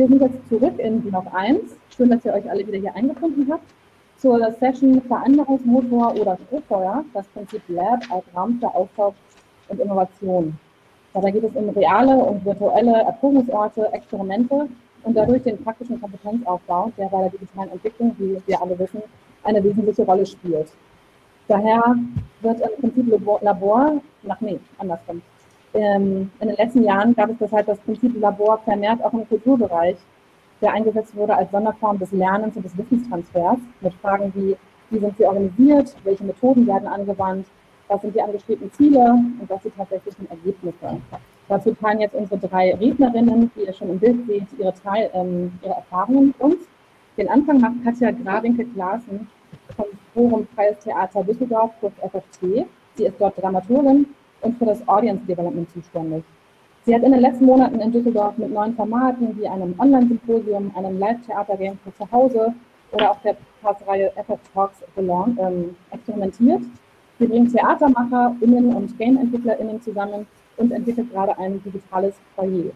Wir sind jetzt zurück in DIN 1. Schön, dass ihr euch alle wieder hier eingefunden habt zur Session Veränderungsmotor oder Strohfeuer, das Prinzip Lab als Raum für Austausch und Innovation. Dabei geht es um reale und virtuelle Erprobungsorte, Experimente und dadurch den praktischen Kompetenzaufbau, der bei der digitalen Entwicklung, wie wir alle wissen, eine wesentliche Rolle spielt. Daher wird im Prinzip Labor, nach nee, andersrum. Ähm, in den letzten Jahren gab es deshalb das Prinzip Labor vermehrt auch im Kulturbereich, der eingesetzt wurde als Sonderform des Lernens und des Wissenstransfers mit Fragen wie, wie sind sie organisiert, welche Methoden werden angewandt, was sind die angestrebten Ziele und was die tatsächlichen Ergebnisse. Dazu teilen jetzt unsere drei Rednerinnen, die ihr schon im Bild seht, ihre, Teil, ähm, ihre Erfahrungen mit uns. Den Anfang macht Katja Grawinkel-Klaassen vom Forum Freies Theater Düsseldorf, kurz FFT. Sie ist dort Dramaturgin und für das Audience Development zuständig. Sie hat in den letzten Monaten in Düsseldorf mit neuen Formaten wie einem Online-Symposium, einem Live-Theater-Game für zu Hause oder auch der Passreihe FF Talks ähm, experimentiert. Sie bringt TheatermacherInnen und Game-EntwicklerInnen zusammen und entwickelt gerade ein digitales Foyer.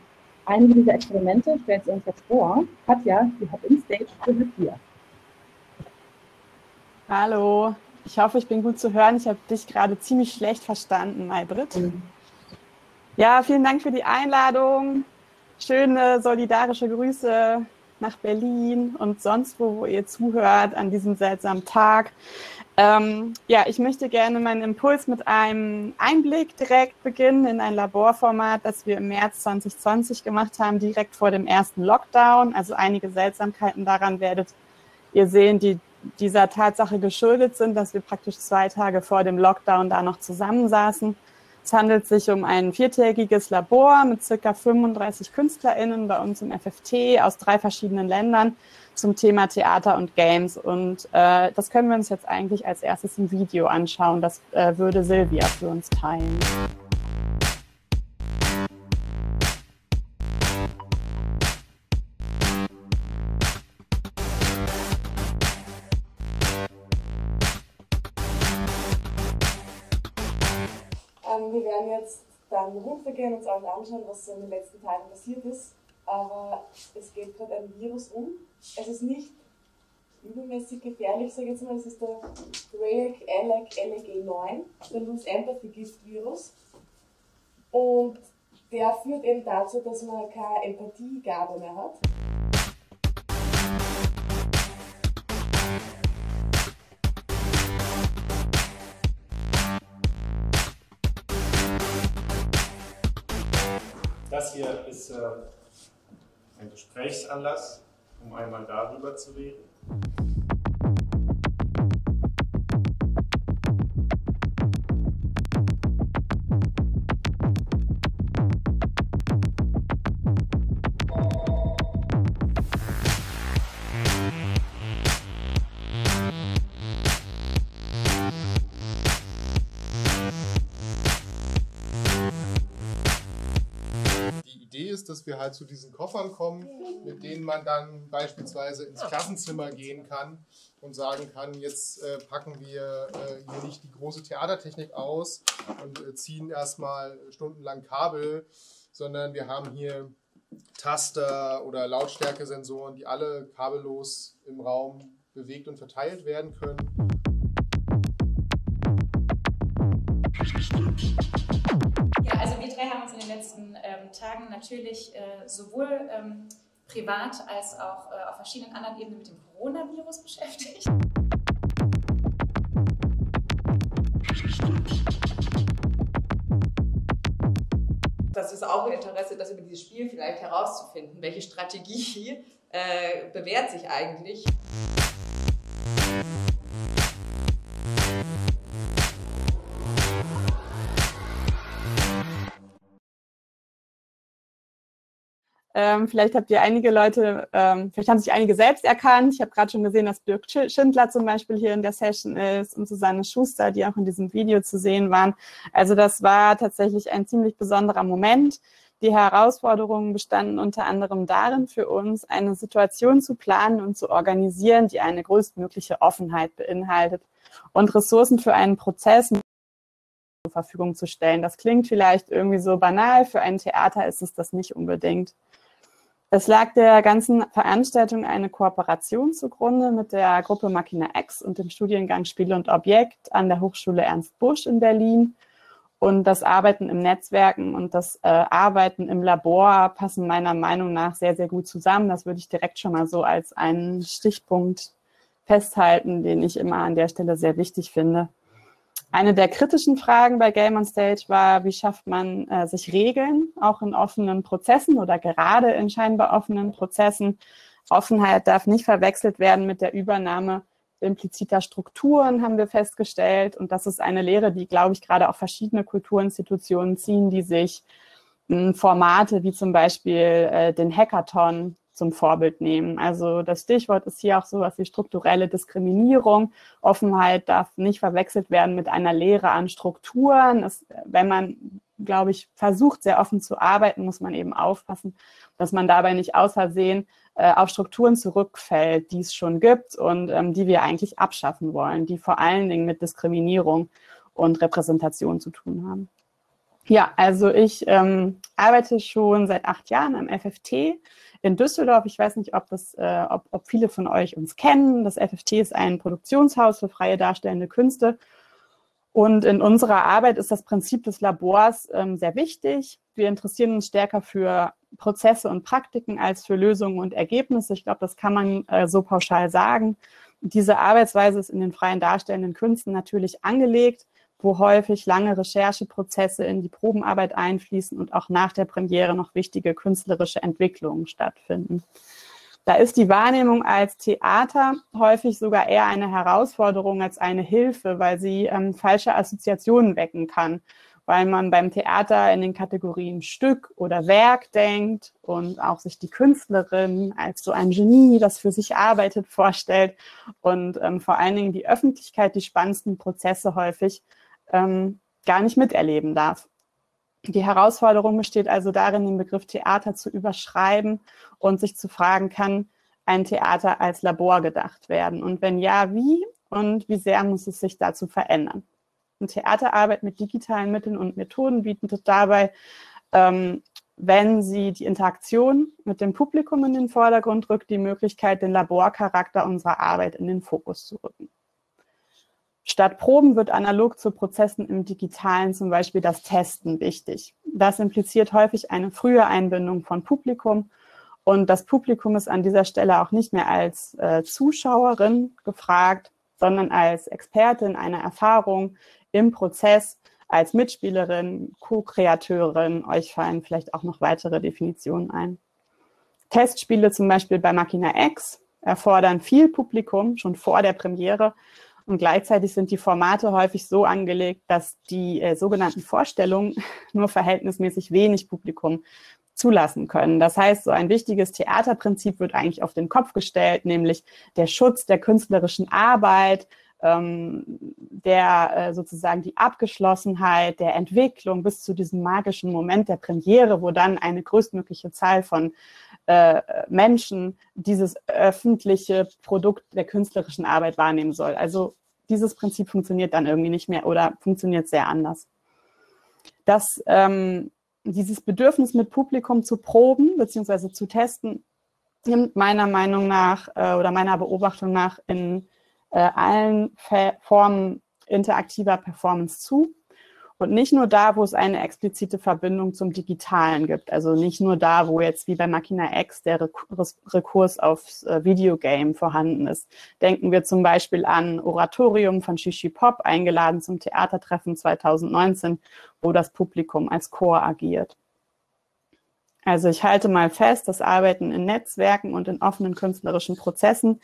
Einige dieser Experimente stellt sie uns jetzt vor. Katja, die hat im Stage gehört hier. Hallo, ich hoffe, ich bin gut zu hören. Ich habe dich gerade ziemlich schlecht verstanden, Maybrit. Mhm. Ja, vielen Dank für die Einladung. Schöne solidarische Grüße nach Berlin und sonst wo, wo ihr zuhört an diesem seltsamen Tag. Ähm, ja, ich möchte gerne meinen Impuls mit einem Einblick direkt beginnen in ein Laborformat, das wir im März 2020 gemacht haben, direkt vor dem ersten Lockdown. Also einige Seltsamkeiten daran werdet ihr sehen, die dieser Tatsache geschuldet sind, dass wir praktisch zwei Tage vor dem Lockdown da noch zusammensaßen. Es handelt sich um ein viertägiges Labor mit circa 35 KünstlerInnen bei uns im FFT aus drei verschiedenen Ländern zum Thema Theater und Games. Und äh, das können wir uns jetzt eigentlich als erstes im Video anschauen. Das äh, würde Silvia für uns teilen. Werden jetzt dann runtergehen und uns allen anschauen, was in den letzten Tagen passiert ist. Aber es geht gerade ein Virus um. Es ist nicht übermäßig gefährlich, sage ich jetzt mal. Es ist der Greyek Alec LG9, der Loose Empathy Gift Virus. Und der führt eben dazu, dass man keine Empathiegabe mehr hat. Das hier ist äh, ein Gesprächsanlass, um einmal darüber zu reden. Dass wir halt zu diesen Koffern kommen, mit denen man dann beispielsweise ins Klassenzimmer gehen kann und sagen kann, jetzt äh, packen wir äh, hier nicht die große Theatertechnik aus und äh, ziehen erstmal stundenlang Kabel, sondern wir haben hier Taster oder Lautstärkesensoren, die alle kabellos im Raum bewegt und verteilt werden können. Drei haben uns in den letzten ähm, Tagen natürlich äh, sowohl ähm, privat als auch äh, auf verschiedenen anderen Ebenen mit dem Coronavirus beschäftigt. Das ist auch ein Interesse, das über dieses Spiel vielleicht herauszufinden. Welche Strategie äh, bewährt sich eigentlich? Ähm, vielleicht habt ihr einige Leute, ähm, vielleicht haben sich einige selbst erkannt. Ich habe gerade schon gesehen, dass Dirk Schindler zum Beispiel hier in der Session ist und Susanne Schuster, die auch in diesem Video zu sehen waren. Also das war tatsächlich ein ziemlich besonderer Moment. Die Herausforderungen bestanden unter anderem darin, für uns eine Situation zu planen und zu organisieren, die eine größtmögliche Offenheit beinhaltet und Ressourcen für einen Prozess zur Verfügung zu stellen. Das klingt vielleicht irgendwie so banal, für ein Theater ist es das nicht unbedingt. Es lag der ganzen Veranstaltung eine Kooperation zugrunde mit der Gruppe Machina X und dem Studiengang Spiele und Objekt an der Hochschule Ernst Busch in Berlin. Und das Arbeiten im Netzwerken und das äh, Arbeiten im Labor passen meiner Meinung nach sehr, sehr gut zusammen. Das würde ich direkt schon mal so als einen Stichpunkt festhalten, den ich immer an der Stelle sehr wichtig finde. Eine der kritischen Fragen bei Game on Stage war, wie schafft man äh, sich Regeln, auch in offenen Prozessen oder gerade in scheinbar offenen Prozessen. Offenheit darf nicht verwechselt werden mit der Übernahme impliziter Strukturen, haben wir festgestellt. Und das ist eine Lehre, die, glaube ich, gerade auch verschiedene Kulturinstitutionen ziehen, die sich hm, Formate wie zum Beispiel äh, den Hackathon zum Vorbild nehmen. Also das Stichwort ist hier auch sowas wie strukturelle Diskriminierung. Offenheit darf nicht verwechselt werden mit einer Lehre an Strukturen. Es, wenn man, glaube ich, versucht, sehr offen zu arbeiten, muss man eben aufpassen, dass man dabei nicht aus Versehen äh, auf Strukturen zurückfällt, die es schon gibt und ähm, die wir eigentlich abschaffen wollen, die vor allen Dingen mit Diskriminierung und Repräsentation zu tun haben. Ja, also ich ähm, arbeite schon seit acht Jahren am FFT in Düsseldorf. Ich weiß nicht, ob, das, äh, ob, ob viele von euch uns kennen. Das FFT ist ein Produktionshaus für freie darstellende Künste. Und in unserer Arbeit ist das Prinzip des Labors ähm, sehr wichtig. Wir interessieren uns stärker für Prozesse und Praktiken als für Lösungen und Ergebnisse. Ich glaube, das kann man äh, so pauschal sagen. Diese Arbeitsweise ist in den freien darstellenden Künsten natürlich angelegt wo häufig lange Rechercheprozesse in die Probenarbeit einfließen und auch nach der Premiere noch wichtige künstlerische Entwicklungen stattfinden. Da ist die Wahrnehmung als Theater häufig sogar eher eine Herausforderung als eine Hilfe, weil sie ähm, falsche Assoziationen wecken kann, weil man beim Theater in den Kategorien Stück oder Werk denkt und auch sich die Künstlerin als so ein Genie, das für sich arbeitet, vorstellt und ähm, vor allen Dingen die Öffentlichkeit die spannendsten Prozesse häufig ähm, gar nicht miterleben darf. Die Herausforderung besteht also darin, den Begriff Theater zu überschreiben und sich zu fragen, kann ein Theater als Labor gedacht werden? Und wenn ja, wie und wie sehr muss es sich dazu verändern? Und Theaterarbeit mit digitalen Mitteln und Methoden bietet dabei, ähm, wenn sie die Interaktion mit dem Publikum in den Vordergrund rückt, die Möglichkeit, den Laborcharakter unserer Arbeit in den Fokus zu rücken. Statt Proben wird analog zu Prozessen im Digitalen zum Beispiel das Testen wichtig. Das impliziert häufig eine frühe Einbindung von Publikum und das Publikum ist an dieser Stelle auch nicht mehr als äh, Zuschauerin gefragt, sondern als Expertin einer Erfahrung im Prozess, als Mitspielerin, Co-Kreateurin. Euch fallen vielleicht auch noch weitere Definitionen ein. Testspiele zum Beispiel bei Machina X erfordern viel Publikum schon vor der Premiere und gleichzeitig sind die Formate häufig so angelegt, dass die äh, sogenannten Vorstellungen nur verhältnismäßig wenig Publikum zulassen können. Das heißt, so ein wichtiges Theaterprinzip wird eigentlich auf den Kopf gestellt, nämlich der Schutz der künstlerischen Arbeit, ähm, der äh, sozusagen die Abgeschlossenheit der Entwicklung bis zu diesem magischen Moment der Premiere, wo dann eine größtmögliche Zahl von äh, Menschen dieses öffentliche Produkt der künstlerischen Arbeit wahrnehmen soll. Also dieses Prinzip funktioniert dann irgendwie nicht mehr oder funktioniert sehr anders. Das, ähm, dieses Bedürfnis mit Publikum zu proben bzw. zu testen, nimmt meiner Meinung nach äh, oder meiner Beobachtung nach in äh, allen Formen interaktiver Performance zu. Und nicht nur da, wo es eine explizite Verbindung zum Digitalen gibt. Also nicht nur da, wo jetzt wie bei Machina X der Rekurs aufs äh, Videogame vorhanden ist. Denken wir zum Beispiel an Oratorium von Shishi Pop, eingeladen zum Theatertreffen 2019, wo das Publikum als Chor agiert. Also ich halte mal fest, das Arbeiten in Netzwerken und in offenen künstlerischen Prozessen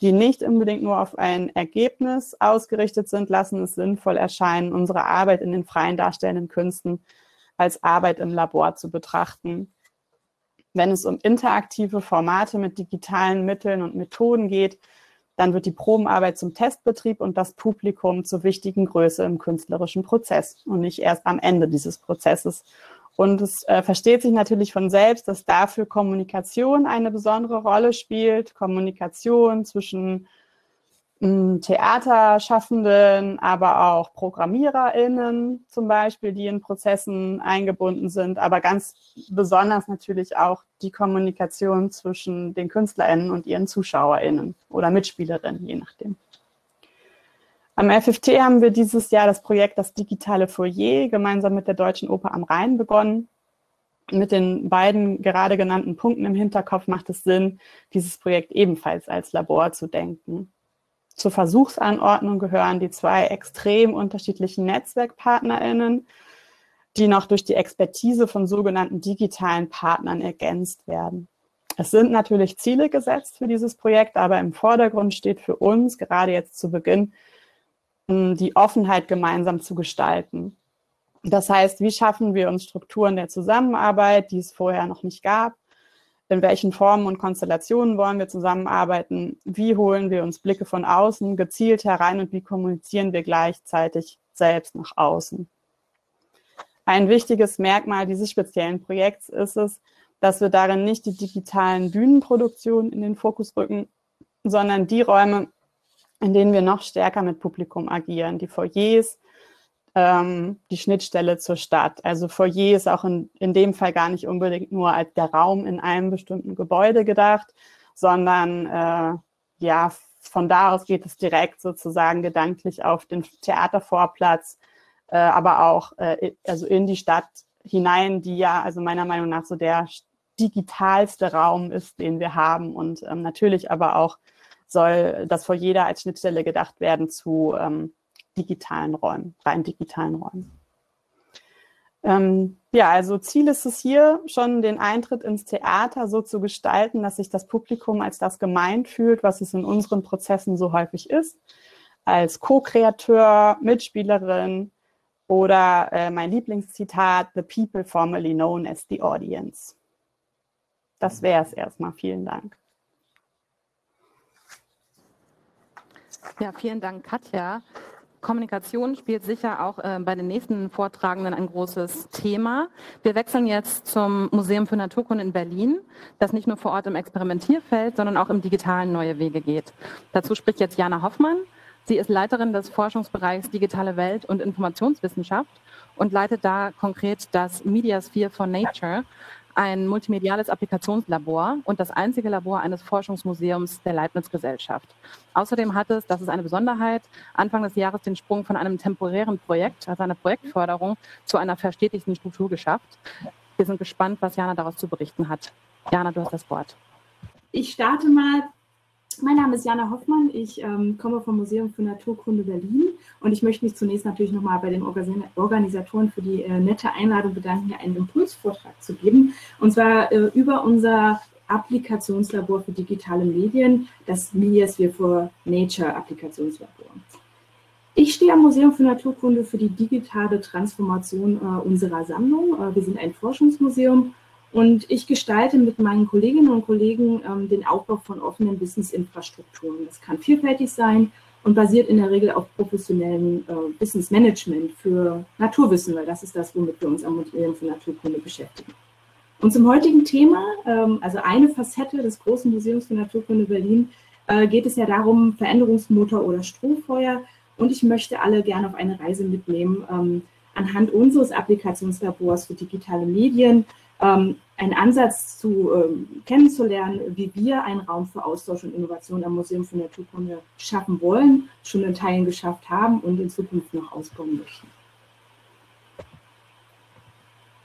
die nicht unbedingt nur auf ein Ergebnis ausgerichtet sind, lassen es sinnvoll erscheinen, unsere Arbeit in den freien darstellenden Künsten als Arbeit im Labor zu betrachten. Wenn es um interaktive Formate mit digitalen Mitteln und Methoden geht, dann wird die Probenarbeit zum Testbetrieb und das Publikum zur wichtigen Größe im künstlerischen Prozess und nicht erst am Ende dieses Prozesses. Und es äh, versteht sich natürlich von selbst, dass dafür Kommunikation eine besondere Rolle spielt. Kommunikation zwischen Theaterschaffenden, aber auch ProgrammiererInnen zum Beispiel, die in Prozessen eingebunden sind, aber ganz besonders natürlich auch die Kommunikation zwischen den KünstlerInnen und ihren ZuschauerInnen oder MitspielerInnen, je nachdem. Am FFT haben wir dieses Jahr das Projekt Das digitale Foyer gemeinsam mit der Deutschen Oper am Rhein begonnen. Mit den beiden gerade genannten Punkten im Hinterkopf macht es Sinn, dieses Projekt ebenfalls als Labor zu denken. Zur Versuchsanordnung gehören die zwei extrem unterschiedlichen NetzwerkpartnerInnen, die noch durch die Expertise von sogenannten digitalen Partnern ergänzt werden. Es sind natürlich Ziele gesetzt für dieses Projekt, aber im Vordergrund steht für uns, gerade jetzt zu Beginn, die Offenheit gemeinsam zu gestalten. Das heißt, wie schaffen wir uns Strukturen der Zusammenarbeit, die es vorher noch nicht gab? in welchen Formen und Konstellationen wollen wir zusammenarbeiten, wie holen wir uns Blicke von außen gezielt herein und wie kommunizieren wir gleichzeitig selbst nach außen. Ein wichtiges Merkmal dieses speziellen Projekts ist es, dass wir darin nicht die digitalen Bühnenproduktionen in den Fokus rücken, sondern die Räume, in denen wir noch stärker mit Publikum agieren, die Foyers, ähm, die Schnittstelle zur Stadt. Also Foyer ist auch in, in dem Fall gar nicht unbedingt nur als der Raum in einem bestimmten Gebäude gedacht, sondern äh, ja, von da aus geht es direkt sozusagen gedanklich auf den Theatervorplatz, äh, aber auch äh, also in die Stadt hinein, die ja also meiner Meinung nach so der digitalste Raum ist, den wir haben und ähm, natürlich aber auch soll das vor jeder als Schnittstelle gedacht werden zu ähm, digitalen Räumen, rein digitalen Räumen. Ähm, ja, also Ziel ist es hier schon, den Eintritt ins Theater so zu gestalten, dass sich das Publikum als das gemeint fühlt, was es in unseren Prozessen so häufig ist, als Co-Kreateur, Mitspielerin oder äh, mein Lieblingszitat, The People formerly known as the Audience. Das wäre es erstmal. Vielen Dank. Ja, vielen Dank, Katja. Kommunikation spielt sicher auch äh, bei den nächsten Vortragenden ein großes Thema. Wir wechseln jetzt zum Museum für Naturkunde in Berlin, das nicht nur vor Ort im Experimentierfeld, sondern auch im digitalen neue Wege geht. Dazu spricht jetzt Jana Hoffmann. Sie ist Leiterin des Forschungsbereichs Digitale Welt und Informationswissenschaft und leitet da konkret das Mediasphere for Nature, ein multimediales Applikationslabor und das einzige Labor eines Forschungsmuseums der Leibniz-Gesellschaft. Außerdem hat es, das ist eine Besonderheit, Anfang des Jahres den Sprung von einem temporären Projekt, also einer Projektförderung, zu einer verstetigten Struktur geschafft. Wir sind gespannt, was Jana daraus zu berichten hat. Jana, du hast das Wort. Ich starte mal mein Name ist Jana Hoffmann, ich ähm, komme vom Museum für Naturkunde Berlin und ich möchte mich zunächst natürlich nochmal bei den Organisatoren für die äh, nette Einladung bedanken, hier einen Impulsvortrag zu geben und zwar äh, über unser Applikationslabor für digitale Medien, das Mediasphere for Nature Applikationslabor. Ich stehe am Museum für Naturkunde für die digitale Transformation äh, unserer Sammlung. Äh, wir sind ein Forschungsmuseum und ich gestalte mit meinen Kolleginnen und Kollegen ähm, den Aufbau von offenen Wissensinfrastrukturen. Das kann vielfältig sein und basiert in der Regel auf professionellem äh, Wissensmanagement für Naturwissen, weil das ist das, womit wir uns am Museum für Naturkunde beschäftigen. Und zum heutigen Thema, ähm, also eine Facette des großen Museums für Naturkunde Berlin, äh, geht es ja darum, Veränderungsmotor oder Strohfeuer. Und ich möchte alle gerne auf eine Reise mitnehmen ähm, anhand unseres Applikationslabors für digitale Medien, ähm, einen Ansatz zu ähm, kennenzulernen, wie wir einen Raum für Austausch und Innovation am Museum für Naturkunde schaffen wollen, schon in Teilen geschafft haben und in Zukunft noch ausbauen möchten.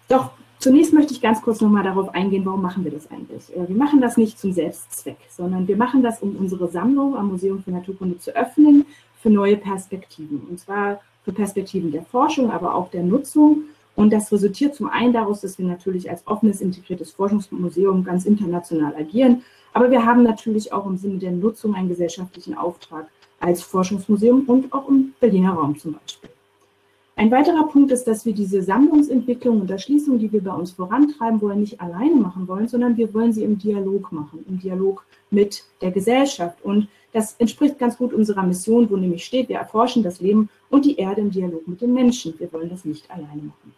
Doch zunächst möchte ich ganz kurz nochmal darauf eingehen, warum machen wir das eigentlich? Äh, wir machen das nicht zum Selbstzweck, sondern wir machen das, um unsere Sammlung am Museum für Naturkunde zu öffnen für neue Perspektiven. Und zwar für Perspektiven der Forschung, aber auch der Nutzung und das resultiert zum einen daraus, dass wir natürlich als offenes, integriertes Forschungsmuseum ganz international agieren. Aber wir haben natürlich auch im Sinne der Nutzung einen gesellschaftlichen Auftrag als Forschungsmuseum und auch im Berliner Raum zum Beispiel. Ein weiterer Punkt ist, dass wir diese Sammlungsentwicklung und Erschließung, die wir bei uns vorantreiben wollen, nicht alleine machen wollen, sondern wir wollen sie im Dialog machen, im Dialog mit der Gesellschaft. Und das entspricht ganz gut unserer Mission, wo nämlich steht, wir erforschen das Leben und die Erde im Dialog mit den Menschen. Wir wollen das nicht alleine machen.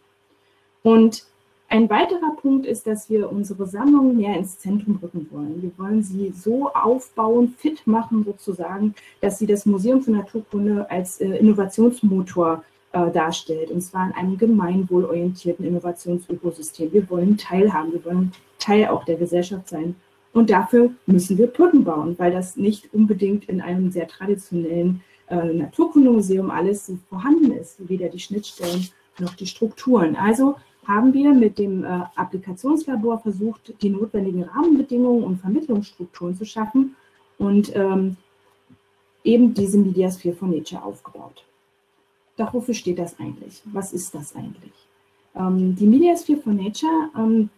Und Ein weiterer Punkt ist, dass wir unsere Sammlung mehr ins Zentrum rücken wollen. Wir wollen sie so aufbauen, fit machen sozusagen, dass sie das Museum für Naturkunde als äh, Innovationsmotor äh, darstellt. Und zwar in einem gemeinwohlorientierten Innovationsökosystem. Wir wollen teilhaben, wir wollen Teil auch der Gesellschaft sein. Und dafür müssen wir Brücken bauen, weil das nicht unbedingt in einem sehr traditionellen äh, Naturkundemuseum alles vorhanden ist, weder die Schnittstellen noch die Strukturen. Also haben wir mit dem äh, Applikationslabor versucht, die notwendigen Rahmenbedingungen und Vermittlungsstrukturen zu schaffen und ähm, eben diese Mediasphere von Nature aufgebaut. Doch wofür steht das eigentlich? Was ist das eigentlich? Ähm, die Mediasphere von Nature ähm,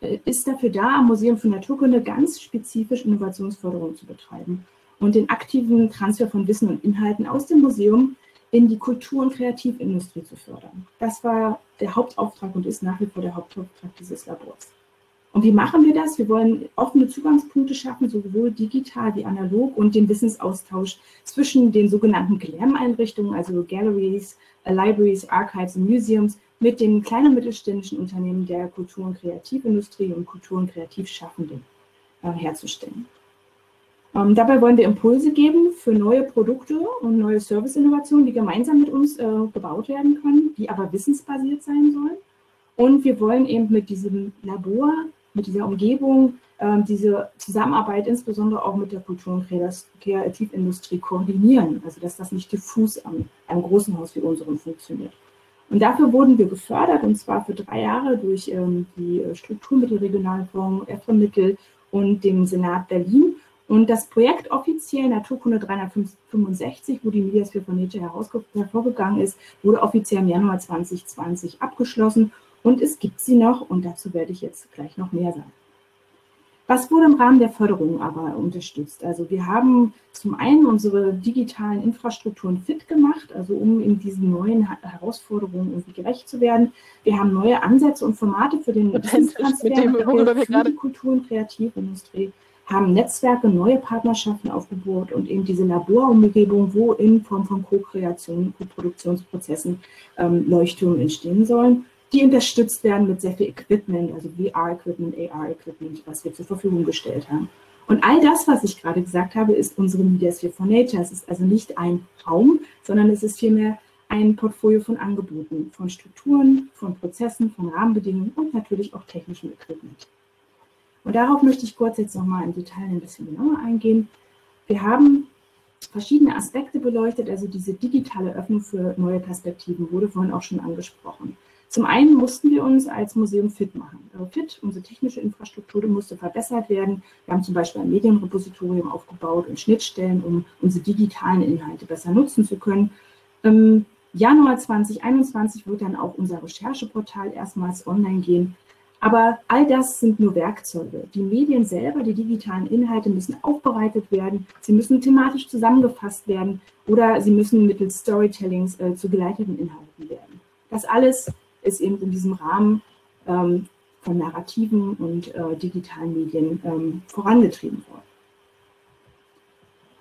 äh, ist dafür da, am Museum für Naturkunde ganz spezifisch Innovationsförderung zu betreiben und den aktiven Transfer von Wissen und Inhalten aus dem Museum in die Kultur- und Kreativindustrie zu fördern. Das war der Hauptauftrag und ist nach wie vor der Hauptauftrag dieses Labors. Und wie machen wir das? Wir wollen offene Zugangspunkte schaffen, sowohl digital wie analog und den Wissensaustausch zwischen den sogenannten Lerneinrichtungen, also Galleries, Libraries, Archives und Museums, mit den kleinen und mittelständischen Unternehmen der Kultur- und Kreativindustrie und Kultur- und Kreativschaffenden äh, herzustellen. Ähm, dabei wollen wir Impulse geben für neue Produkte und neue Serviceinnovationen, die gemeinsam mit uns äh, gebaut werden können, die aber wissensbasiert sein sollen. Und wir wollen eben mit diesem Labor, mit dieser Umgebung, äh, diese Zusammenarbeit insbesondere auch mit der Kultur- und Kreativindustrie koordinieren. Also dass das nicht diffus an einem großen Haus wie unserem funktioniert. Und dafür wurden wir gefördert, und zwar für drei Jahre durch ähm, die Strukturmittel Regionalfonds, EFRE-Mittel und dem Senat Berlin. Und das Projekt offiziell Naturkunde 365, wo die Mediasphere von Nature hervorgegangen ist, wurde offiziell im Januar 2020 abgeschlossen. Und es gibt sie noch, und dazu werde ich jetzt gleich noch mehr sagen. Was wurde im Rahmen der Förderung aber unterstützt? Also wir haben zum einen unsere digitalen Infrastrukturen fit gemacht, also um in diesen neuen Herausforderungen irgendwie gerecht zu werden. Wir haben neue Ansätze und Formate für den Wissenstransfer für die Kultur- und Kreativindustrie, haben Netzwerke, neue Partnerschaften aufgebaut und eben diese Laborumgebung, wo in Form von Co-Kreation, Co-Produktionsprozessen ähm, Leuchttürme entstehen sollen die unterstützt werden mit sehr viel Equipment, also VR-Equipment, AR-Equipment, was wir zur Verfügung gestellt haben. Und all das, was ich gerade gesagt habe, ist unsere Mediasphere for Nature. Es ist also nicht ein Raum, sondern es ist vielmehr ein Portfolio von Angeboten, von Strukturen, von Prozessen, von Rahmenbedingungen und natürlich auch technischem Equipment. Und darauf möchte ich kurz jetzt nochmal im Detail ein bisschen genauer eingehen. Wir haben verschiedene Aspekte beleuchtet, also diese digitale Öffnung für neue Perspektiven wurde vorhin auch schon angesprochen. Zum einen mussten wir uns als Museum fit machen. Also fit, unsere technische Infrastruktur musste verbessert werden. Wir haben zum Beispiel ein Medienrepositorium aufgebaut und Schnittstellen, um unsere digitalen Inhalte besser nutzen zu können. Im Januar 2021 wird dann auch unser Rechercheportal erstmals online gehen. Aber all das sind nur Werkzeuge. Die Medien selber, die digitalen Inhalte müssen aufbereitet werden, sie müssen thematisch zusammengefasst werden oder sie müssen mittels Storytellings äh, zu geleiteten Inhalten werden. Das alles ist eben in diesem Rahmen ähm, von narrativen und äh, digitalen Medien ähm, vorangetrieben worden.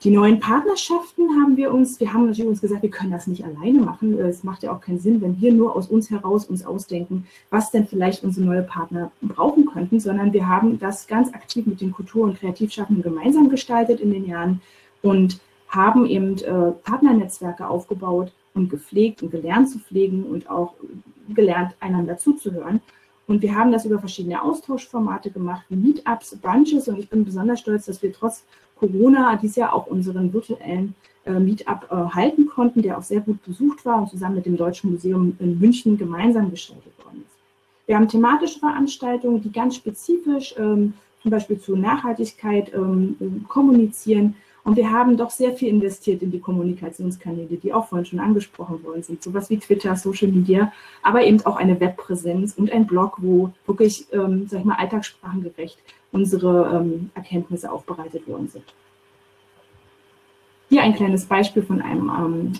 Die neuen Partnerschaften haben wir uns, wir haben natürlich uns gesagt, wir können das nicht alleine machen. Es macht ja auch keinen Sinn, wenn wir nur aus uns heraus uns ausdenken, was denn vielleicht unsere neue Partner brauchen könnten, sondern wir haben das ganz aktiv mit den Kultur- und Kreativschaffenden gemeinsam gestaltet in den Jahren und haben eben äh, Partnernetzwerke aufgebaut und gepflegt und gelernt zu pflegen und auch gelernt, einander zuzuhören. Und wir haben das über verschiedene Austauschformate gemacht, wie Meetups, Brunches. Und ich bin besonders stolz, dass wir trotz Corona dieses Jahr auch unseren virtuellen äh, Meetup äh, halten konnten, der auch sehr gut besucht war und zusammen mit dem Deutschen Museum in München gemeinsam gestaltet worden ist. Wir haben thematische Veranstaltungen, die ganz spezifisch ähm, zum Beispiel zu Nachhaltigkeit ähm, kommunizieren und wir haben doch sehr viel investiert in die Kommunikationskanäle, die auch vorhin schon angesprochen worden sind. Sowas wie Twitter, Social Media, aber eben auch eine Webpräsenz und ein Blog, wo wirklich, ähm, sag ich mal, alltagssprachengerecht unsere ähm, Erkenntnisse aufbereitet worden sind. Hier ein kleines Beispiel von einem ähm,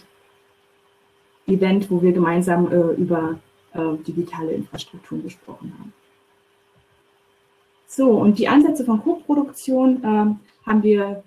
Event, wo wir gemeinsam äh, über äh, digitale Infrastrukturen gesprochen haben. So, und die Ansätze von Co-Produktion äh, haben wir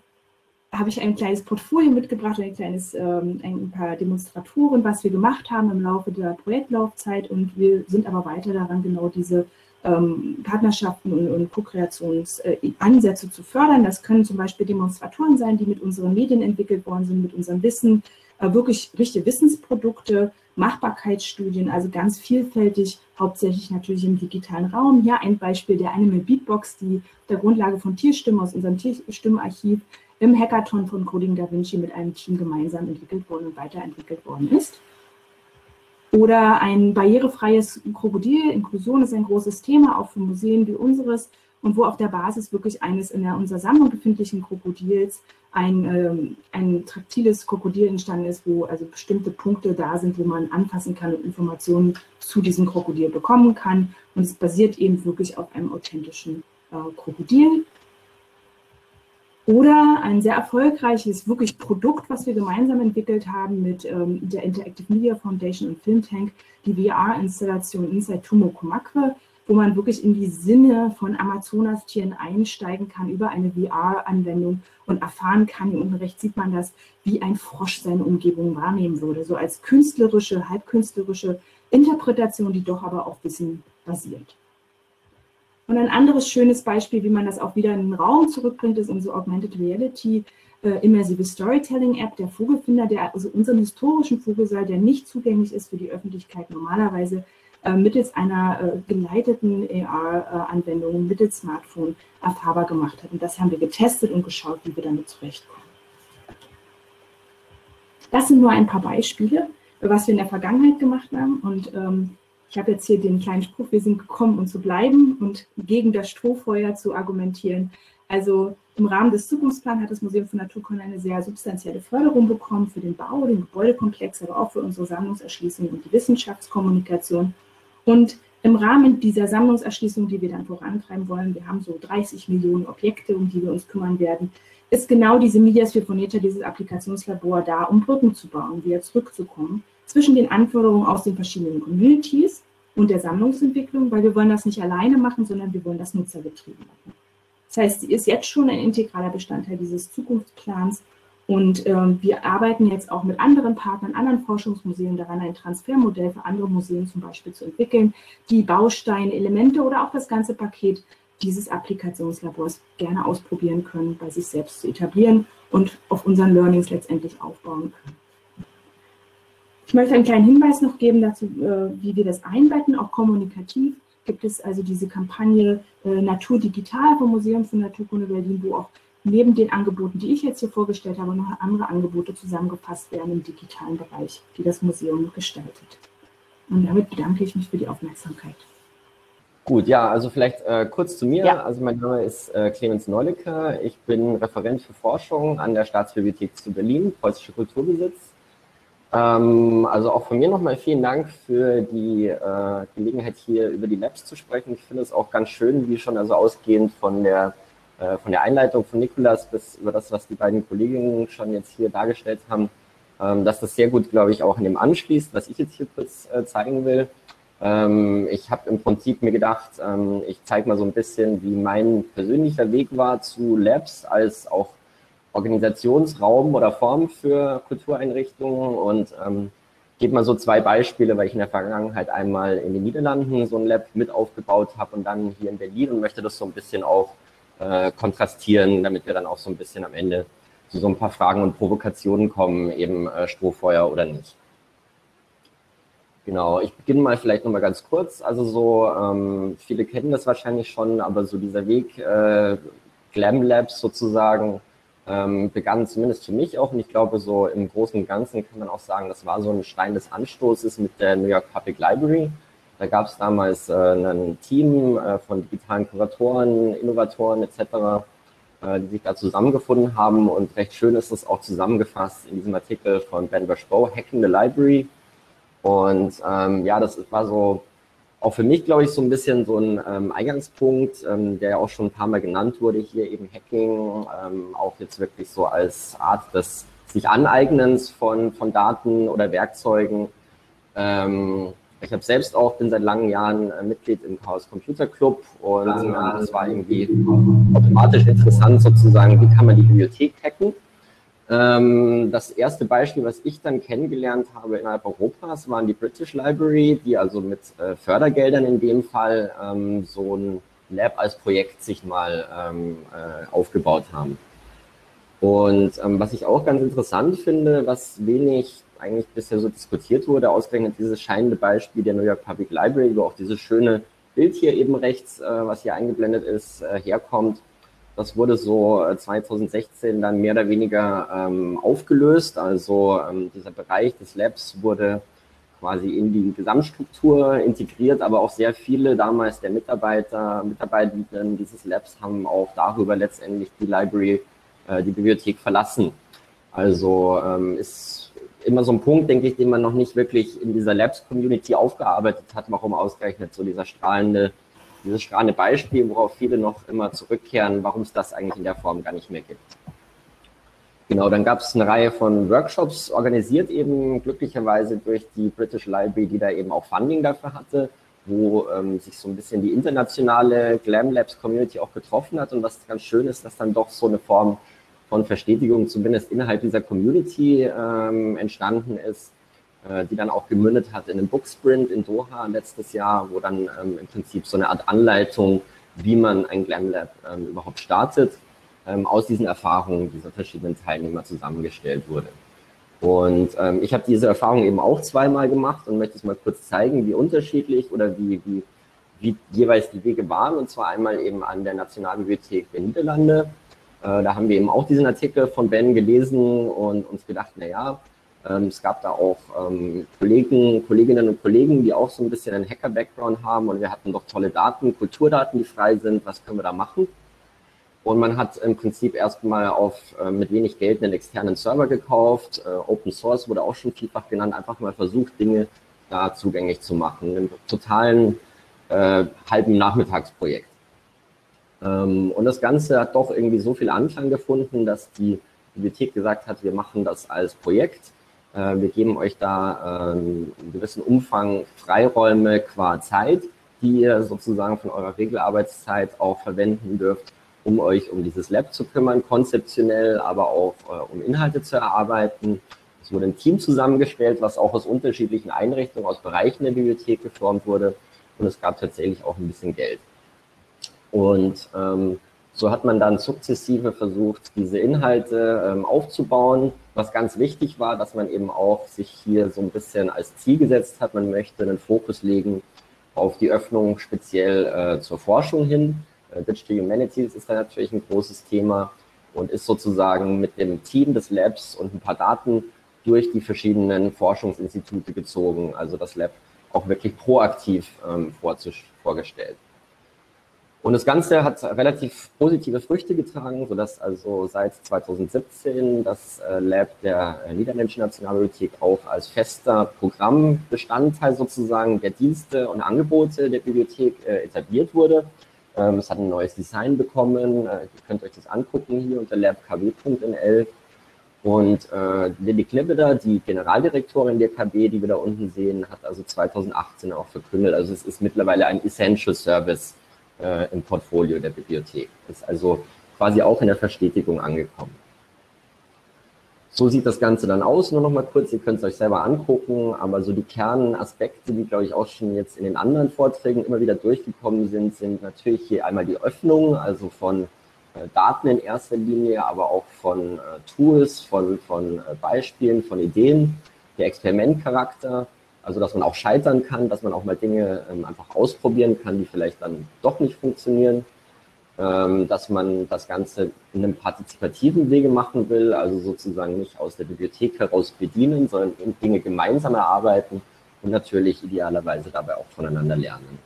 habe ich ein kleines Portfolio mitgebracht, ein kleines, ähm, ein paar Demonstratoren, was wir gemacht haben im Laufe der Projektlaufzeit. Und wir sind aber weiter daran, genau diese ähm, Partnerschaften und, und Co-Kreationsansätze zu fördern. Das können zum Beispiel Demonstratoren sein, die mit unseren Medien entwickelt worden sind, mit unserem Wissen, äh, wirklich richtige Wissensprodukte, Machbarkeitsstudien, also ganz vielfältig, hauptsächlich natürlich im digitalen Raum. Hier ein Beispiel der Animal Beatbox, die auf der Grundlage von Tierstimmen aus unserem Tierstimmenarchiv im Hackathon von Coding Da Vinci mit einem Team gemeinsam entwickelt worden und weiterentwickelt worden ist. Oder ein barrierefreies Krokodil. Inklusion ist ein großes Thema, auch für Museen wie unseres. Und wo auf der Basis wirklich eines in der, unserer Sammlung befindlichen Krokodils ein, ähm, ein traktiles Krokodil entstanden ist, wo also bestimmte Punkte da sind, wo man anfassen kann und Informationen zu diesem Krokodil bekommen kann. Und es basiert eben wirklich auf einem authentischen äh, Krokodil. Oder ein sehr erfolgreiches wirklich Produkt, was wir gemeinsam entwickelt haben mit ähm, der Interactive Media Foundation und Filmtank, die VR-Installation Inside Tumo Komakwe, wo man wirklich in die Sinne von Amazonastieren einsteigen kann über eine VR-Anwendung und erfahren kann, und rechts sieht man das, wie ein Frosch seine Umgebung wahrnehmen würde. So als künstlerische, halbkünstlerische Interpretation, die doch aber auf Wissen basiert. Und ein anderes schönes Beispiel, wie man das auch wieder in den Raum zurückbringt, ist unsere Augmented Reality äh, Immersive Storytelling App, der Vogelfinder, der also unseren historischen Vogelsaal, der nicht zugänglich ist für die Öffentlichkeit normalerweise, äh, mittels einer äh, geleiteten AR-Anwendung, mittels Smartphone erfahrbar gemacht hat. Und das haben wir getestet und geschaut, wie wir damit zurechtkommen. Das sind nur ein paar Beispiele, was wir in der Vergangenheit gemacht haben. Und ähm, ich habe jetzt hier den kleinen Spruch, wir sind gekommen, um zu bleiben und gegen das Strohfeuer zu argumentieren. Also im Rahmen des Zukunftsplans hat das Museum für Naturkunde eine sehr substanzielle Förderung bekommen für den Bau, den Gebäudekomplex, aber auch für unsere Sammlungserschließung und die Wissenschaftskommunikation. Und im Rahmen dieser Sammlungserschließung, die wir dann vorantreiben wollen, wir haben so 30 Millionen Objekte, um die wir uns kümmern werden, ist genau diese Medias Vifoneta, dieses Applikationslabor da, um Brücken zu bauen, wieder zurückzukommen zwischen den Anforderungen aus den verschiedenen Communities und der Sammlungsentwicklung, weil wir wollen das nicht alleine machen, sondern wir wollen das nutzergetrieben machen. Das heißt, sie ist jetzt schon ein integraler Bestandteil dieses Zukunftsplans und ähm, wir arbeiten jetzt auch mit anderen Partnern, anderen Forschungsmuseen daran, ein Transfermodell für andere Museen zum Beispiel zu entwickeln, die Bausteine, Elemente oder auch das ganze Paket dieses Applikationslabors gerne ausprobieren können, bei sich selbst zu etablieren und auf unseren Learnings letztendlich aufbauen können. Ich möchte einen kleinen Hinweis noch geben dazu, äh, wie wir das einbetten, auch kommunikativ gibt es also diese Kampagne äh, Natur Digital vom Museum für Naturkunde Berlin, wo auch neben den Angeboten, die ich jetzt hier vorgestellt habe, noch andere Angebote zusammengefasst werden im digitalen Bereich, die das Museum gestaltet. Und damit bedanke ich mich für die Aufmerksamkeit. Gut, ja, also vielleicht äh, kurz zu mir. Ja. Also mein Name ist äh, Clemens Neulicke. Ich bin Referent für Forschung an der Staatsbibliothek zu Berlin, Preußische Kulturbesitz. Ähm, also auch von mir nochmal vielen Dank für die äh, Gelegenheit, hier über die Labs zu sprechen. Ich finde es auch ganz schön, wie schon also ausgehend von der, äh, von der Einleitung von Nikolas bis über das, was die beiden Kolleginnen schon jetzt hier dargestellt haben, ähm, dass das sehr gut, glaube ich, auch in dem anschließt, was ich jetzt hier kurz äh, zeigen will. Ähm, ich habe im Prinzip mir gedacht, ähm, ich zeige mal so ein bisschen, wie mein persönlicher Weg war zu Labs als auch Organisationsraum oder Form für Kultureinrichtungen und ähm, gebe mal so zwei Beispiele, weil ich in der Vergangenheit einmal in den Niederlanden so ein Lab mit aufgebaut habe und dann hier in Berlin und möchte das so ein bisschen auch äh, kontrastieren, damit wir dann auch so ein bisschen am Ende zu so ein paar Fragen und Provokationen kommen, eben äh, Strohfeuer oder nicht. Genau, ich beginne mal vielleicht nochmal ganz kurz. Also so, ähm, viele kennen das wahrscheinlich schon, aber so dieser Weg, äh, Glam Labs sozusagen, ähm, begann zumindest für mich auch. Und ich glaube, so im Großen und Ganzen kann man auch sagen, das war so ein Stein des Anstoßes mit der New York Public Library. Da gab es damals äh, ein Team äh, von digitalen Kuratoren, Innovatoren etc., äh, die sich da zusammengefunden haben. Und recht schön ist es auch zusammengefasst in diesem Artikel von Ben Bershbow, Hacking the Library. Und ähm, ja, das war so auch für mich, glaube ich, so ein bisschen so ein ähm, Eingangspunkt, ähm, der ja auch schon ein paar Mal genannt wurde, hier eben Hacking, ähm, auch jetzt wirklich so als Art des sich Aneignens von, von Daten oder Werkzeugen. Ähm, ich habe selbst auch, bin seit langen Jahren äh, Mitglied im Chaos Computer Club und ähm, es war irgendwie automatisch interessant sozusagen, wie kann man die Bibliothek hacken. Ähm, das erste Beispiel, was ich dann kennengelernt habe innerhalb Europas, waren die British Library, die also mit äh, Fördergeldern in dem Fall ähm, so ein Lab als Projekt sich mal ähm, äh, aufgebaut haben. Und was ich auch ganz interessant finde, was wenig eigentlich bisher so diskutiert wurde, ausgerechnet dieses scheinende Beispiel der New York Public Library, wo auch dieses schöne Bild hier eben rechts, äh, was hier eingeblendet ist, herkommt. Das wurde so 2016 äh, dann mehr oder weniger ähm, aufgelöst. Also ähm, dieser Bereich des Labs wurde quasi in die Gesamtstruktur integriert, aber auch sehr viele damals der Mitarbeiter, Mitarbeitenden dieses Labs haben auch darüber letztendlich die Library, äh, die Bibliothek verlassen. Also ähm, ist immer so ein Punkt, denke ich, den man noch nicht wirklich in dieser Labs-Community aufgearbeitet hat, warum ausgerechnet so dieser strahlende dieses strahlende Beispiel, worauf viele noch immer zurückkehren, warum es das eigentlich in der Form gar nicht mehr gibt. Genau, dann gab es eine Reihe von Workshops, organisiert eben glücklicherweise durch die British Library, die da eben auch Funding dafür hatte, wo ähm, sich so ein bisschen die internationale Glam Labs Community auch getroffen hat. Und was ganz schön ist, dass dann doch so eine Form von Verstetigung zumindest innerhalb dieser Community ähm, entstanden ist, die dann auch gemündet hat in einem Booksprint in Doha letztes Jahr, wo dann ähm, im Prinzip so eine Art Anleitung, wie man ein Glam Lab ähm, überhaupt startet, ähm, aus diesen Erfahrungen dieser verschiedenen Teilnehmer zusammengestellt wurde. Und ähm, ich habe diese Erfahrung eben auch zweimal gemacht und möchte es mal kurz zeigen, wie unterschiedlich oder wie, wie, wie jeweils die Wege waren. Und zwar einmal eben an der Nationalbibliothek der Niederlande. Äh, da haben wir eben auch diesen Artikel von Ben gelesen und uns gedacht, na ja, ähm, es gab da auch ähm, Kollegen, Kolleginnen und Kollegen, die auch so ein bisschen einen Hacker-Background haben und wir hatten doch tolle Daten, Kulturdaten, die frei sind. Was können wir da machen? Und man hat im Prinzip erstmal auf äh, mit wenig Geld einen externen Server gekauft. Äh, Open Source wurde auch schon vielfach genannt. Einfach mal versucht, Dinge da zugänglich zu machen. Im totalen äh, halben Nachmittagsprojekt. Ähm, und das Ganze hat doch irgendwie so viel Anklang gefunden, dass die Bibliothek gesagt hat, wir machen das als Projekt wir geben euch da ähm, einen gewissen Umfang Freiräume qua Zeit, die ihr sozusagen von eurer Regelarbeitszeit auch verwenden dürft, um euch um dieses Lab zu kümmern, konzeptionell, aber auch äh, um Inhalte zu erarbeiten. Es wurde ein Team zusammengestellt, was auch aus unterschiedlichen Einrichtungen, aus Bereichen der Bibliothek geformt wurde. Und es gab tatsächlich auch ein bisschen Geld. Und ähm, so hat man dann sukzessive versucht, diese Inhalte ähm, aufzubauen. Was ganz wichtig war, dass man eben auch sich hier so ein bisschen als Ziel gesetzt hat, man möchte einen Fokus legen auf die Öffnung speziell äh, zur Forschung hin. Äh, Digital Humanities ist da natürlich ein großes Thema und ist sozusagen mit dem Team des Labs und ein paar Daten durch die verschiedenen Forschungsinstitute gezogen. Also das Lab auch wirklich proaktiv ähm, vorgestellt. Und das Ganze hat relativ positive Früchte getragen, sodass also seit 2017 das äh, Lab der äh, Niederländischen Nationalbibliothek auch als fester Programmbestandteil sozusagen der Dienste und Angebote der Bibliothek äh, etabliert wurde. Ähm, es hat ein neues Design bekommen. Ihr könnt euch das angucken hier unter labkw.nl. Und äh, Lilly Klebeder, die Generaldirektorin der KB, die wir da unten sehen, hat also 2018 auch verkündet, also es ist mittlerweile ein Essential Service äh, im Portfolio der Bibliothek. Ist also quasi auch in der Verstetigung angekommen. So sieht das Ganze dann aus, nur noch mal kurz, ihr könnt es euch selber angucken, aber so die Kernaspekte, die glaube ich auch schon jetzt in den anderen Vorträgen immer wieder durchgekommen sind, sind natürlich hier einmal die Öffnung, also von äh, Daten in erster Linie, aber auch von äh, Tools, von, von äh, Beispielen, von Ideen, der Experimentcharakter, also, dass man auch scheitern kann, dass man auch mal Dinge ähm, einfach ausprobieren kann, die vielleicht dann doch nicht funktionieren. Ähm, dass man das Ganze in einem partizipativen Wege machen will, also sozusagen nicht aus der Bibliothek heraus bedienen, sondern Dinge gemeinsam erarbeiten und natürlich idealerweise dabei auch voneinander lernen.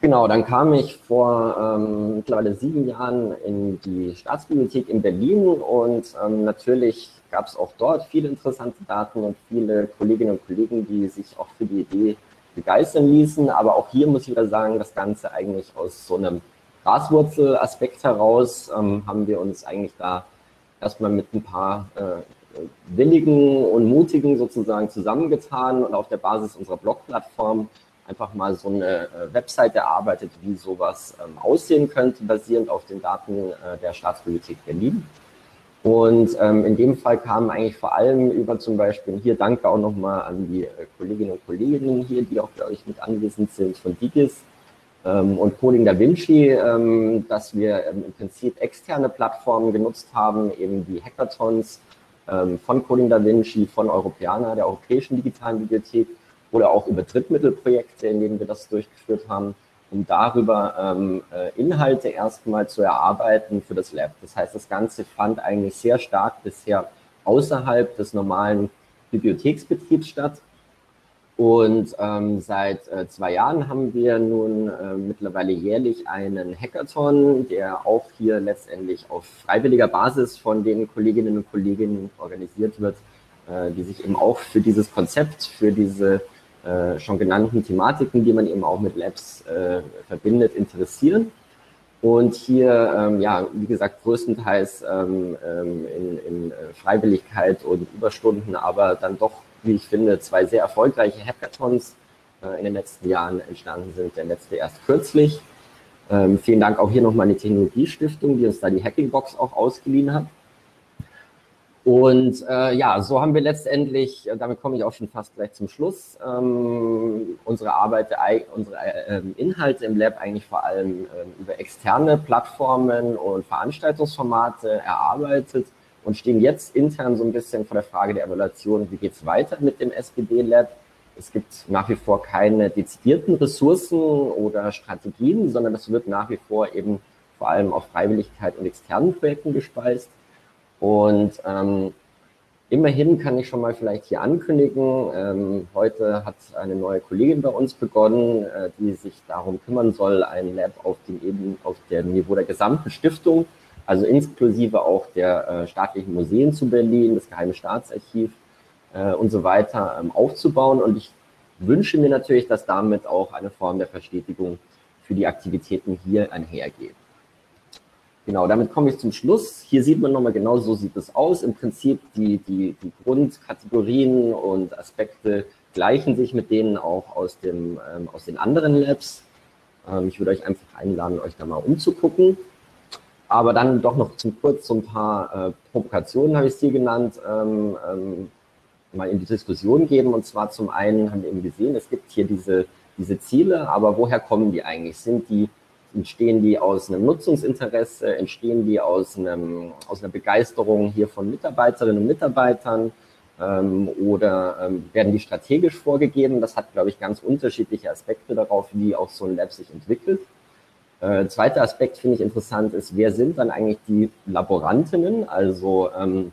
Genau, dann kam ich vor ähm, mittlerweile sieben Jahren in die Staatsbibliothek in Berlin und ähm, natürlich gab es auch dort viele interessante Daten und viele Kolleginnen und Kollegen, die sich auch für die Idee begeistern ließen. Aber auch hier muss ich wieder sagen, das Ganze eigentlich aus so einem Graswurzelaspekt heraus ähm, haben wir uns eigentlich da erstmal mit ein paar äh, willigen und mutigen sozusagen zusammengetan und auf der Basis unserer Blogplattform einfach mal so eine äh, Website erarbeitet, wie sowas ähm, aussehen könnte, basierend auf den Daten äh, der Staatsbibliothek Berlin. Und ähm, in dem Fall kamen eigentlich vor allem über zum Beispiel, hier danke auch nochmal an die äh, Kolleginnen und Kollegen hier, die auch, glaube ich, mit anwesend sind von Digis ähm, und Coding Da Vinci, ähm, dass wir ähm, im Prinzip externe Plattformen genutzt haben, eben die Hackathons ähm, von Coding Da Vinci, von Europäer, der Europäischen Digitalen Bibliothek oder auch über Drittmittelprojekte, in denen wir das durchgeführt haben um darüber ähm, äh, Inhalte erstmal zu erarbeiten für das Lab. Das heißt, das Ganze fand eigentlich sehr stark bisher außerhalb des normalen Bibliotheksbetriebs statt. Und ähm, seit äh, zwei Jahren haben wir nun äh, mittlerweile jährlich einen Hackathon, der auch hier letztendlich auf freiwilliger Basis von den Kolleginnen und Kollegen organisiert wird, äh, die sich eben auch für dieses Konzept, für diese äh, schon genannten Thematiken, die man eben auch mit Labs äh, verbindet, interessieren. Und hier, ähm, ja, wie gesagt, größtenteils ähm, ähm in, in äh, Freiwilligkeit und Überstunden, aber dann doch, wie ich finde, zwei sehr erfolgreiche Hackathons äh, in den letzten Jahren entstanden sind. Der letzte erst kürzlich. Ähm, vielen Dank auch hier nochmal an die Technologiestiftung, die uns da die Hackingbox auch ausgeliehen hat. Und äh, ja, so haben wir letztendlich, äh, damit komme ich auch schon fast gleich zum Schluss, ähm, unsere Arbeit, unsere äh, Inhalte im Lab eigentlich vor allem äh, über externe Plattformen und Veranstaltungsformate erarbeitet und stehen jetzt intern so ein bisschen vor der Frage der Evaluation, wie geht's weiter mit dem SBD Lab. Es gibt nach wie vor keine dezidierten Ressourcen oder Strategien, sondern das wird nach wie vor eben vor allem auf Freiwilligkeit und externen Projekten gespeist. Und ähm, immerhin kann ich schon mal vielleicht hier ankündigen, ähm, heute hat eine neue Kollegin bei uns begonnen, äh, die sich darum kümmern soll, ein Lab auf dem, eben, auf dem Niveau der gesamten Stiftung, also inklusive auch der äh, staatlichen Museen zu Berlin, das Geheime Staatsarchiv äh, und so weiter ähm, aufzubauen. Und ich wünsche mir natürlich, dass damit auch eine Form der Verstetigung für die Aktivitäten hier einhergeht. Genau, damit komme ich zum Schluss. Hier sieht man nochmal genau, so sieht es aus. Im Prinzip die, die, die Grundkategorien und Aspekte gleichen sich mit denen auch aus, dem, ähm, aus den anderen Labs. Ähm, ich würde euch einfach einladen, euch da mal umzugucken. Aber dann doch noch zum kurz so ein paar äh, Provokationen, habe ich sie genannt, ähm, ähm, mal in die Diskussion geben. Und zwar zum einen haben wir eben gesehen, es gibt hier diese, diese Ziele, aber woher kommen die eigentlich? Sind die entstehen die aus einem Nutzungsinteresse, entstehen die aus, einem, aus einer Begeisterung hier von Mitarbeiterinnen und Mitarbeitern ähm, oder ähm, werden die strategisch vorgegeben? Das hat, glaube ich, ganz unterschiedliche Aspekte darauf, wie auch so ein Lab sich entwickelt. Äh, zweiter Aspekt finde ich interessant ist, wer sind dann eigentlich die Laborantinnen? Also ähm,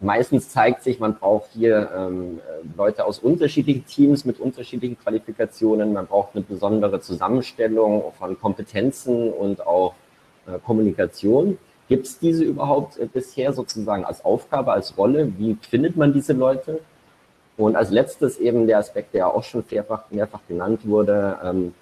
meistens zeigt sich, man braucht hier ähm, Leute aus unterschiedlichen Teams mit unterschiedlichen Qualifikationen. Man braucht eine besondere Zusammenstellung von Kompetenzen und auch äh, Kommunikation. Gibt es diese überhaupt äh, bisher sozusagen als Aufgabe, als Rolle? Wie findet man diese Leute? Und als letztes eben der Aspekt, der auch schon mehrfach, mehrfach genannt wurde. Ähm,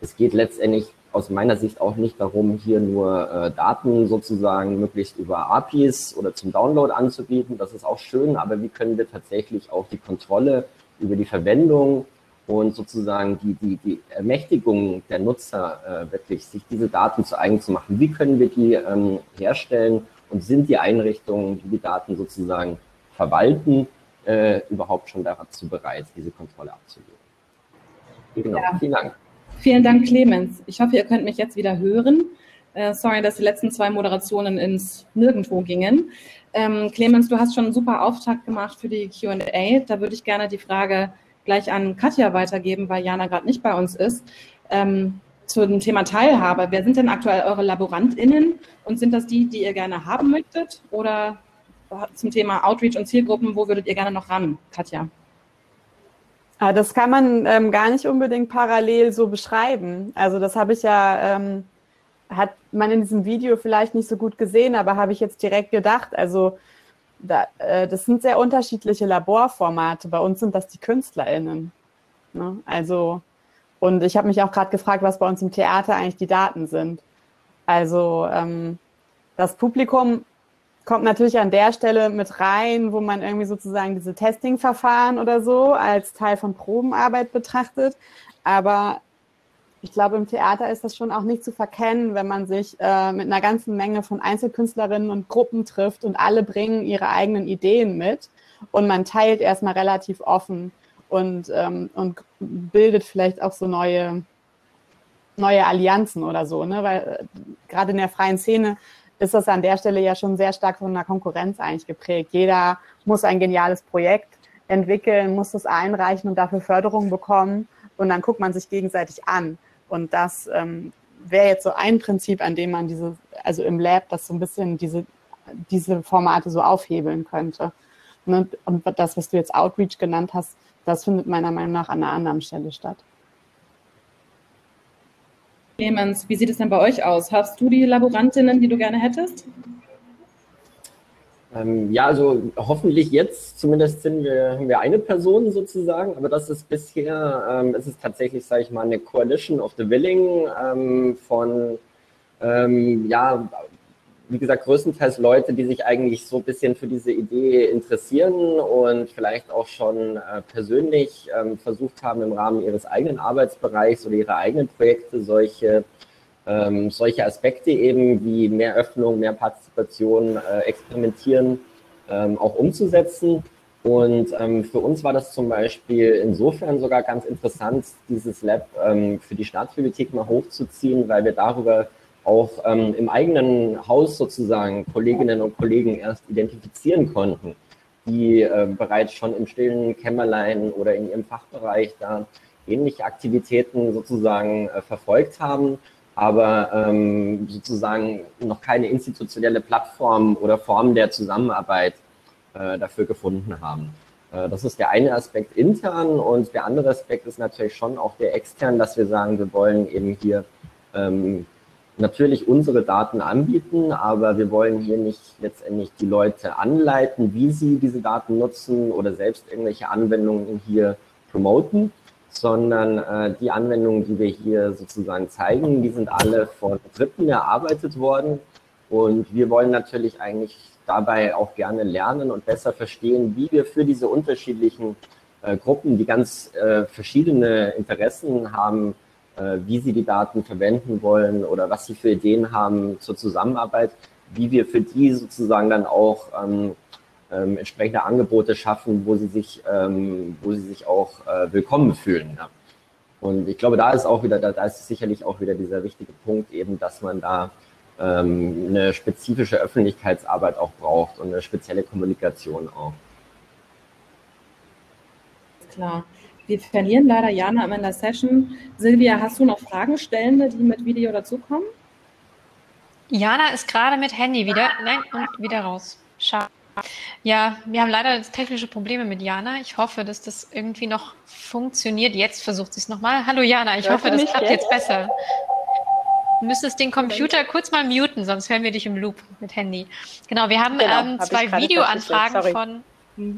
es geht letztendlich aus meiner Sicht auch nicht darum, hier nur äh, Daten sozusagen möglichst über APIs oder zum Download anzubieten. Das ist auch schön, aber wie können wir tatsächlich auch die Kontrolle über die Verwendung und sozusagen die, die, die Ermächtigung der Nutzer äh, wirklich, sich diese Daten zu eigen zu machen. Wie können wir die ähm, herstellen und sind die Einrichtungen, die die Daten sozusagen verwalten, äh, überhaupt schon dazu bereit, diese Kontrolle abzugeben? Genau, ja. vielen Dank. Vielen Dank, Clemens. Ich hoffe, ihr könnt mich jetzt wieder hören. Äh, sorry, dass die letzten zwei Moderationen ins Nirgendwo gingen. Ähm, Clemens, du hast schon einen super Auftakt gemacht für die Q&A. Da würde ich gerne die Frage gleich an Katja weitergeben, weil Jana gerade nicht bei uns ist. Ähm, zu dem Thema Teilhabe. Wer sind denn aktuell eure LaborantInnen und sind das die, die ihr gerne haben möchtet? Oder zum Thema Outreach und Zielgruppen, wo würdet ihr gerne noch ran, Katja? Ah, das kann man ähm, gar nicht unbedingt parallel so beschreiben. Also das habe ich ja, ähm, hat man in diesem Video vielleicht nicht so gut gesehen, aber habe ich jetzt direkt gedacht. Also da, äh, das sind sehr unterschiedliche Laborformate. Bei uns sind das die KünstlerInnen. Ne? Also, und ich habe mich auch gerade gefragt, was bei uns im Theater eigentlich die Daten sind. Also ähm, das Publikum kommt natürlich an der Stelle mit rein, wo man irgendwie sozusagen diese Testing-Verfahren oder so als Teil von Probenarbeit betrachtet. Aber ich glaube, im Theater ist das schon auch nicht zu verkennen, wenn man sich äh, mit einer ganzen Menge von Einzelkünstlerinnen und Gruppen trifft und alle bringen ihre eigenen Ideen mit und man teilt erstmal relativ offen und, ähm, und bildet vielleicht auch so neue, neue Allianzen oder so, ne? weil äh, gerade in der freien Szene ist das an der Stelle ja schon sehr stark von einer Konkurrenz eigentlich geprägt. Jeder muss ein geniales Projekt entwickeln, muss es einreichen und dafür Förderung bekommen und dann guckt man sich gegenseitig an. Und das ähm, wäre jetzt so ein Prinzip, an dem man diese, also im Lab, das so ein bisschen diese, diese Formate so aufhebeln könnte. Ne? Und das, was du jetzt Outreach genannt hast, das findet meiner Meinung nach an einer anderen Stelle statt. Clemens, wie sieht es denn bei euch aus? Hast du die Laborantinnen, die du gerne hättest? Ähm, ja, also hoffentlich jetzt zumindest sind wir, haben wir eine Person sozusagen, aber das ist bisher, ähm, es ist tatsächlich, sage ich mal, eine Coalition of the Willing ähm, von, ähm, ja, wie gesagt, größtenteils Leute, die sich eigentlich so ein bisschen für diese Idee interessieren und vielleicht auch schon äh, persönlich ähm, versucht haben, im Rahmen ihres eigenen Arbeitsbereichs oder ihrer eigenen Projekte solche ähm, solche Aspekte eben wie mehr Öffnung, mehr Partizipation, äh, Experimentieren ähm, auch umzusetzen. Und ähm, für uns war das zum Beispiel insofern sogar ganz interessant, dieses Lab ähm, für die Staatsbibliothek mal hochzuziehen, weil wir darüber auch ähm, im eigenen Haus sozusagen Kolleginnen und Kollegen erst identifizieren konnten, die äh, bereits schon im stillen Kämmerlein oder in ihrem Fachbereich da ähnliche Aktivitäten sozusagen äh, verfolgt haben aber ähm, sozusagen noch keine institutionelle Plattform oder Form der Zusammenarbeit äh, dafür gefunden haben. Äh, das ist der eine Aspekt intern und der andere Aspekt ist natürlich schon auch der extern, dass wir sagen, wir wollen eben hier ähm, natürlich unsere Daten anbieten, aber wir wollen hier nicht letztendlich die Leute anleiten, wie sie diese Daten nutzen oder selbst irgendwelche Anwendungen hier promoten, sondern äh, die Anwendungen, die wir hier sozusagen zeigen, die sind alle von Dritten erarbeitet worden. Und wir wollen natürlich eigentlich dabei auch gerne lernen und besser verstehen, wie wir für diese unterschiedlichen äh, Gruppen, die ganz äh, verschiedene Interessen haben, äh, wie sie die Daten verwenden wollen oder was sie für Ideen haben zur Zusammenarbeit, wie wir für die sozusagen dann auch ähm, ähm, entsprechende Angebote schaffen, wo sie sich, ähm, wo sie sich auch äh, willkommen fühlen. Ja. Und ich glaube, da ist auch wieder, da, da ist sicherlich auch wieder dieser wichtige Punkt eben, dass man da ähm, eine spezifische Öffentlichkeitsarbeit auch braucht und eine spezielle Kommunikation auch. Klar. Wir verlieren leider Jana am Ende der Session. Silvia, hast du noch Fragen stellende, die mit Video dazukommen? Jana ist gerade mit Handy wieder, nein, und wieder raus. Schade. Ja, wir haben leider technische Probleme mit Jana. Ich hoffe, dass das irgendwie noch funktioniert. Jetzt versucht sie es nochmal. Hallo Jana, ich hoffe, das klappt jetzt? jetzt besser. Du müsstest den Computer kurz mal muten, sonst hören wir dich im Loop mit Handy. Genau, wir haben genau, ähm, zwei Videoanfragen von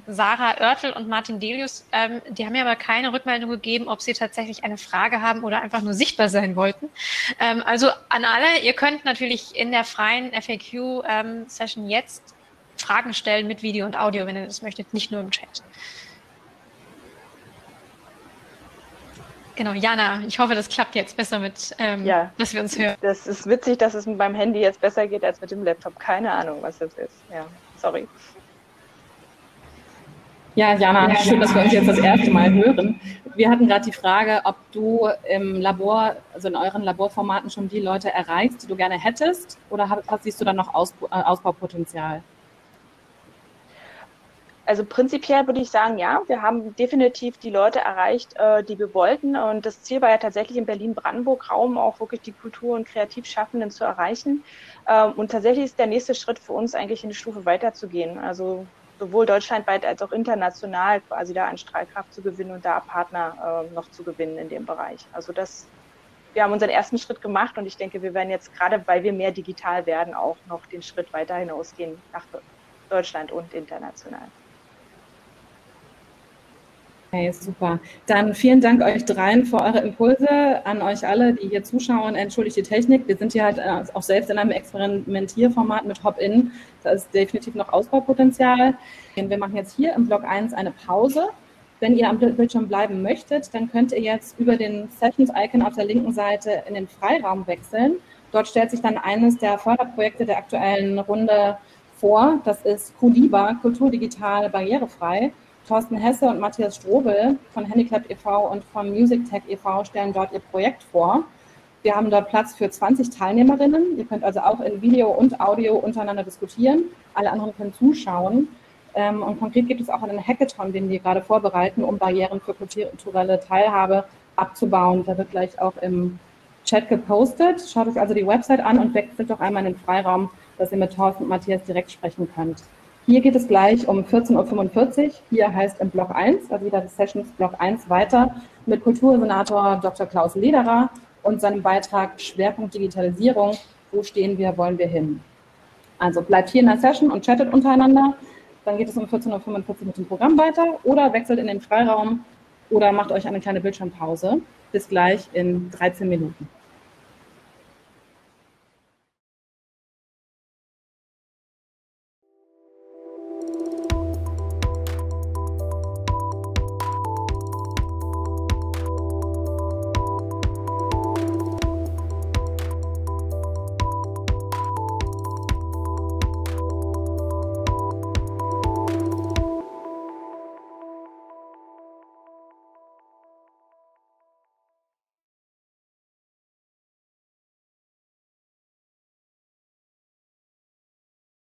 Sarah Oertel und Martin Delius. Ähm, die haben mir aber keine Rückmeldung gegeben, ob sie tatsächlich eine Frage haben oder einfach nur sichtbar sein wollten. Ähm, also an alle, ihr könnt natürlich in der freien FAQ-Session ähm, jetzt Fragen stellen mit Video und Audio, wenn ihr das möchtet, nicht nur im Chat. Genau, Jana, ich hoffe, das klappt jetzt besser mit, ähm, ja, dass wir uns hören. Das ist witzig, dass es beim Handy jetzt besser geht als mit dem Laptop. Keine Ahnung, was das ist. Ja, sorry. Ja, Jana, ja, schön, dass wir uns jetzt das erste Mal hören. Wir hatten gerade die Frage, ob du im Labor, also in euren Laborformaten schon die Leute erreichst, die du gerne hättest, oder hast, siehst du da noch äh, Ausbaupotenzial? Also prinzipiell würde ich sagen, ja, wir haben definitiv die Leute erreicht, äh, die wir wollten. Und das Ziel war ja tatsächlich im Berlin-Brandenburg-Raum auch wirklich die Kultur- und Kreativschaffenden zu erreichen. Ähm, und tatsächlich ist der nächste Schritt für uns eigentlich in die Stufe weiterzugehen. Also sowohl deutschlandweit als auch international quasi da an Strahlkraft zu gewinnen und da Partner äh, noch zu gewinnen in dem Bereich. Also das, wir haben unseren ersten Schritt gemacht und ich denke, wir werden jetzt gerade, weil wir mehr digital werden, auch noch den Schritt weiter hinausgehen nach Deutschland und international. Okay, super. Dann vielen Dank euch dreien für eure Impulse. An euch alle, die hier zuschauen, entschuldigt die Technik. Wir sind hier halt äh, auch selbst in einem Experimentierformat mit Hop-In. Da ist definitiv noch Ausbaupotenzial. Wir machen jetzt hier im Block 1 eine Pause Wenn ihr am Bildschirm bleiben möchtet, dann könnt ihr jetzt über den Sessions-Icon auf der linken Seite in den Freiraum wechseln. Dort stellt sich dann eines der Förderprojekte der aktuellen Runde vor. Das ist Kuliba, Kulturdigital barrierefrei. Thorsten Hesse und Matthias Strobel von Handicap e.V. und von Music Tech e.V. stellen dort ihr Projekt vor. Wir haben dort Platz für 20 Teilnehmerinnen. Ihr könnt also auch in Video und Audio untereinander diskutieren. Alle anderen können zuschauen. Ähm, und konkret gibt es auch einen Hackathon, den wir gerade vorbereiten, um Barrieren für kulturelle Teilhabe abzubauen. Da wird gleich auch im Chat gepostet. Schaut euch also die Website an und wechselt doch einmal in den Freiraum, dass ihr mit Thorsten und Matthias direkt sprechen könnt. Hier geht es gleich um 14.45 Uhr. Hier heißt im Block 1, also wieder des Sessions Block 1 weiter, mit Kultursenator Dr. Klaus Lederer und seinem Beitrag Schwerpunkt Digitalisierung. Wo stehen wir, wollen wir hin? Also bleibt hier in der Session und chattet untereinander. Dann geht es um 14.45 Uhr mit dem Programm weiter oder wechselt in den Freiraum oder macht euch eine kleine Bildschirmpause. Bis gleich in 13 Minuten.